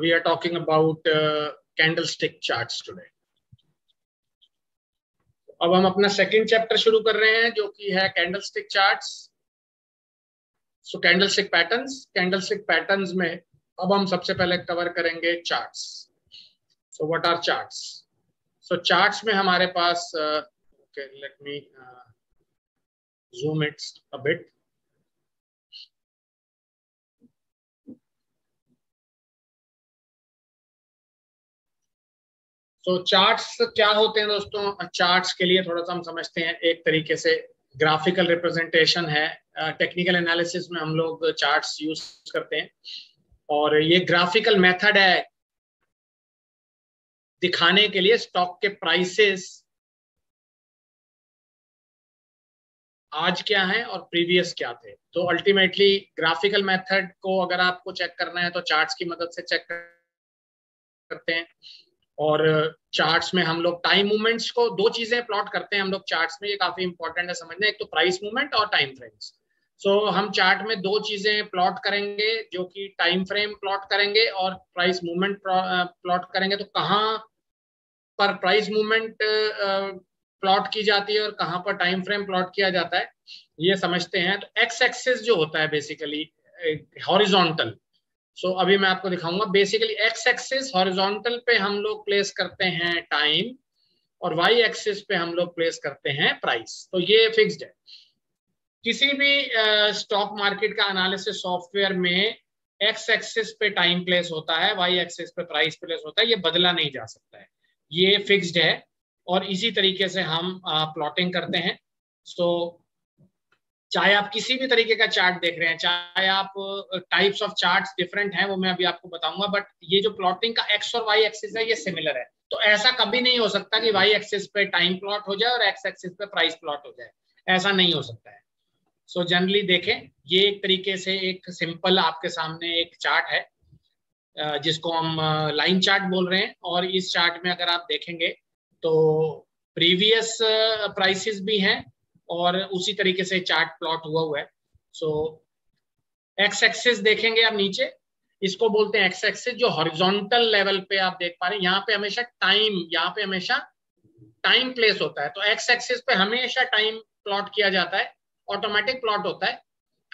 we are talking about uh, candlestick charts today. अब हम अपना सेकंड चैप्टर शुरू कर रहे हैं जो कि है candlestick charts so candlestick patterns candlestick patterns में अब हम सबसे पहले कवर करेंगे charts so what are charts so charts में हमारे पास let me zoom it's a bit तो चार्ट्स क्या होते हैं दोस्तों? चार्ट्स के लिए थोड़ा सा हम समझते हैं। एक तरीके से ग्राफिकल रिप्रेजेंटेशन है। टेक्निकल एनालिसिस में हम लोग चार्ट्स यूज़ करते हैं। और ये ग्राफिकल मेथड है दिखाने के लिए स्टॉक के प्राइसेस आज क्या है और प्रीवियस क्या थे। तो अल्टीमेटली ग्राफिकल मेथड को अगर आपको चेक करना है तो चार्ट्स की मदद से चेक करते हैं। और चार्ट्स में हम लोग टाइम मूवमेंट्स को दो चीज़ें प्लॉट करते हैं हम लोग चार्ट्स में, ये काफ़ी इंपॉर्टेंट है समझना, एक तो प्राइस मूवमेंट और टाइम फ्रेम्स सो हम चार्ट में दो चीज़ें प्लॉट करेंगे जो कि टाइम फ्रेम प्लॉट करेंगे और प्राइस मूवमेंट प्लॉट करेंगे तो कहाँ पर प्राइस मूवमेंट प्लॉट की जाती है और कहाँ पर टाइम फ्रेम प्लॉट किया जाता है, ये समझते हैं. तो एक्स एक्सिस जो होता है बेसिकली हॉरिजॉन्टल सो so, अभी मैं आपको दिखाऊँगा। बेसिकली एक्स एक्सिस हॉरिजॉन्टल पे हम लोग प्लेस करते हैं टाइम और वाई एक्सिस पे हम लोग प्लेस करते हैं प्राइस तो ये फिक्स्ड है। किसी भी स्टॉक uh, मार्केट का एनालिसिस सॉफ्टवेयर में एक्स एक्सिस पे टाइम प्लेस होता है वाई एक्सिस पे प्राइस प्लेस होता है ये बदला नहीं जा सकता है। ये फिक्स्ड है और इसी तरीके से हम प्लॉटिंग uh, करते हैं। सो so, चाहे आप किसी भी तरीके का चार्ट देख रहे हैं चाहे आप टाइप्स ऑफ़ चार्ट्स डिफरेंट हैं वो मैं अभी आपको बताऊँगा बट ये जो प्लॉटिंग का एक्स और वाई एक्सिस है ये सिमिलर है। तो ऐसा कभी नहीं हो सकता कि वाई एक्सिस पे टाइम प्लॉट हो जाए और एक्स एक्सिस पे प्राइस प्लॉट हो जाए। ऐसा नहीं हो सकता है। सो so, जनरली देखें ये एक तरीके से एक सिंपल आपके सामने एक चार्ट है जिसको हम लाइन चार्ट बोल रहे हैं और इस चार्ट में अगर आप देखेंगे तो प्रीवियस प्राइसेस भी हैं और उसी तरीके से चार्ट प्लॉट हुआ हुआ है। सो एक्स एक्सिस देखेंगे आप नीचे। इसको बोलते हैं एक्स एक्सिस जो हॉरिजॉन्टल लेवल पे आप देख पा रहे हैं। यहाँ पे हमेशा टाइम यहाँ पे हमेशा टाइम प्लेस होता है। तो एक्स एक्सिस पे हमेशा टाइम प्लॉट किया जाता है। ऑटोमेटिक प्लॉट होता है।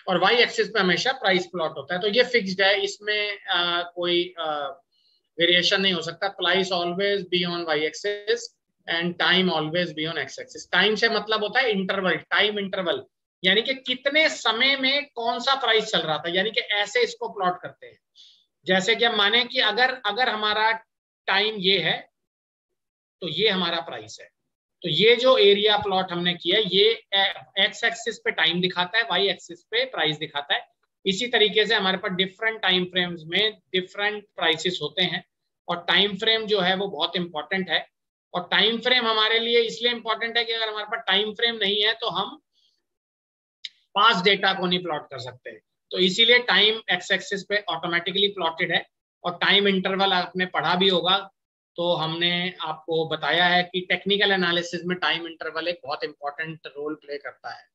और वाई एक्सिस पे हमेशा प्राइस प्लॉट होता है। तो ये फिक्स्ड है। इसमें आ, कोई वेरिएशन नहीं हो सकता। Price always be on Y axis and time always be on X axis time से मतलब होता है इंटरवल टाइम इंटरवल यानी कि कितने समय में कौन सा प्राइस चल रहा था? यानी कि ऐसे इसको प्लॉट करते हैं। जैसे कि हम माने कि अगर अगर हमारा टाइम ये है तो ये हमारा प्राइस है। तो ये जो एरिया प्लॉट हमने किया, ये एक्स एक्सिस पे टाइम दिखाता है वाई एक्सिस पे प्राइस दिखाता है। इसी तरीके से हमारे पास डिफरेंट टाइम फ्रेम्स में डिफरेंट प्राइसेस होते हैं। और टाइम फ्रेम जो है वो बहुत इंपॉर्टेंट है। और टाइम फ्रेम हमारे लिए इसलिए इंपॉर्टेंट है कि अगर हमारे पास टाइम फ्रेम नहीं है तो हम पास डेटा को नहीं प्लॉट कर सकते। तो इसीलिए टाइम एक्स एक्सिस पे ऑटोमेटिकली प्लॉटेड है और टाइम इंटरवल आपने पढ़ा भी होगा। तो हमने आपको बताया है कि टेक्निकल एनालिसिस में टाइम इंटरवल एक बहुत इंपॉर्टेंट रोल प्ले करता है।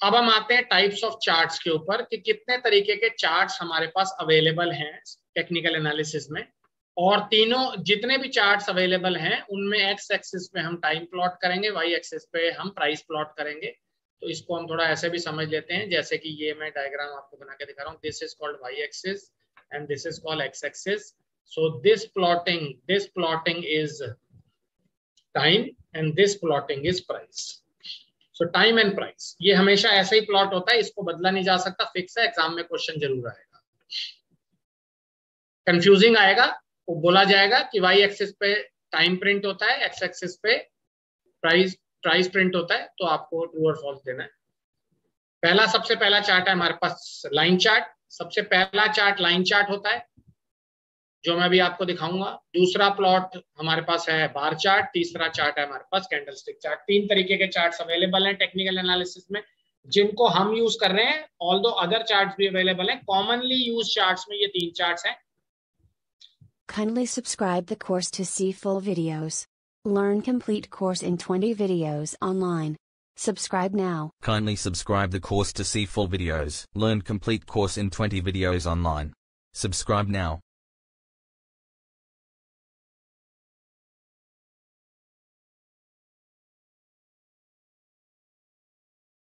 अब हम आते हैं टाइप्स ऑफ़ चार्ट्स के ऊपर कि कितने तरीके के चार्ट्स हमारे पास अवेलेबल हैं टेक्निकल एनालिसिस में। और तीनों जितने भी चार्ट्स अवेलेबल हैं, उनमें एक्स एक्सिस पे हम टाइम प्लॉट करेंगे वाई एक्सिस पे हम प्राइस प्लॉट करेंगे। तो इसको हम थोड़ा ऐसे भी समझ लेते हैं, जैसे कि ये मैं डायग्राम आपको बना के दिखा रहा हूँ। This is called Y axis and this is called X axis so this plotting this plotting is time and this plotting is price so time and price ये हमेशा ऐसे ही प्लॉट होता है, इसको बदला नहीं जा सकता। फिक्स है एग्ज़ाम में क्वेश्चन ज़रूर आएगा। कंफ्यूजिंग आएगा वो बोला जाएगा कि वाई एक्सिस पे टाइम प्रिंट होता है एक्स एक्सिस पे प्राइस प्राइस प्रिंट होता है तो आपको ट्रू और फॉल्स देना है। पहला, सबसे पहला चार्ट है हमारे पास लाइन चार्ट सबसे पहला चार्ट लाइन चार्ट होता है, जो मैं भी आपको दिखाऊँगा। दूसरा प्लॉट हमारे पास है बार चार्ट तीसरा चार्ट है हमारे पास कैंडल स्टिक चार्ट तीन तरीके के चार्ट अवेलेबल हैं टेक्निकल एनालिसिस में, जिनको हम यूज़ कर रहे हैं। ऑल दो अदर चार्ट भी अवेलेबल हैं कॉमनली यूज़ चार्ट में ये तीन चार्ट हैं। Kindly subscribe the course to see full videos. Learn complete course in 20 videos online. Subscribe now. Kindly subscribe the course to see full videos. Learn complete course in 20 videos online. Subscribe now.